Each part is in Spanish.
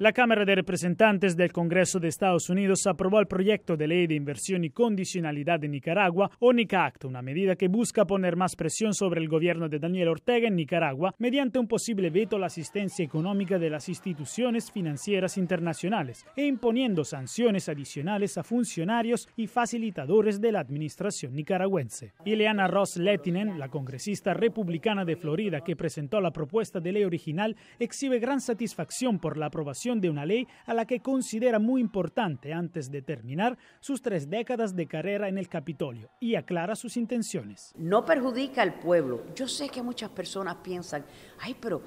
La Cámara de Representantes del Congreso de Estados Unidos aprobó el proyecto de ley de inversión y condicionalidad de Nicaragua, o NICACT, una medida que busca poner más presión sobre el gobierno de Daniel Ortega en Nicaragua mediante un posible veto a la asistencia económica de las instituciones financieras internacionales e imponiendo sanciones adicionales a funcionarios y facilitadores de la administración nicaragüense. Ileana Ross Lettinen, la congresista republicana de Florida que presentó la propuesta de ley original, exhibe gran satisfacción por la aprobación de una ley a la que considera muy importante antes de terminar sus tres décadas de carrera en el Capitolio y aclara sus intenciones. No perjudica al pueblo. Yo sé que muchas personas piensan, ay, pero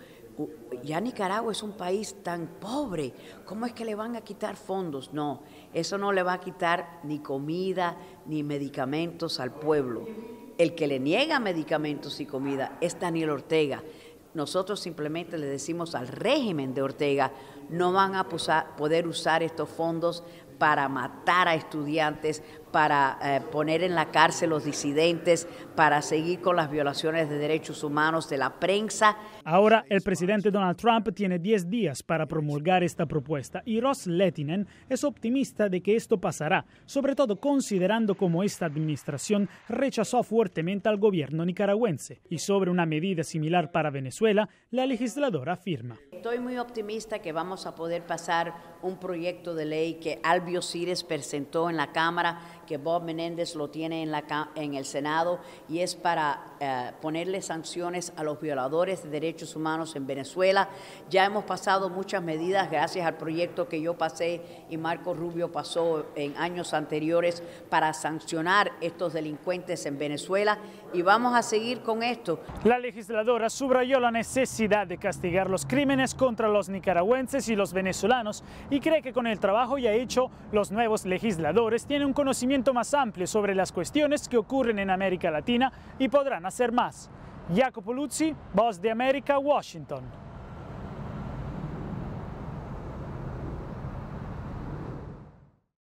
ya Nicaragua es un país tan pobre, ¿cómo es que le van a quitar fondos? No, eso no le va a quitar ni comida ni medicamentos al pueblo. El que le niega medicamentos y comida es Daniel Ortega. Nosotros simplemente le decimos al régimen de Ortega, no van a poder usar estos fondos para matar a estudiantes, para eh, poner en la cárcel los disidentes, para seguir con las violaciones de derechos humanos de la prensa. Ahora el presidente Donald Trump tiene 10 días para promulgar esta propuesta y Ross Lettinen es optimista de que esto pasará, sobre todo considerando cómo esta administración rechazó fuertemente al gobierno nicaragüense. Y sobre una medida similar para Venezuela, la legisladora afirma. Estoy muy optimista que vamos a poder pasar un proyecto de ley que Albio Cires presentó en la Cámara que Bob Menéndez lo tiene en, el Senado y es para eh, ponerle sanciones a los violadores de derechos humanos en Venezuela. Ya hemos pasado muchas medidas gracias al proyecto que yo pasé y Marco Rubio pasó en años anteriores para sancionar estos delincuentes en Venezuela y vamos a seguir con esto. La legisladora subrayó la necesidad de castigar los crímenes contra los nicaragüenses y los venezolanos y cree que con el trabajo ya hecho los nuevos legisladores tienen un conocimiento más amplio sobre las cuestiones que ocurren en América Latina y podrán hacer más. Jacopo Luzzi, Voz de América, Washington.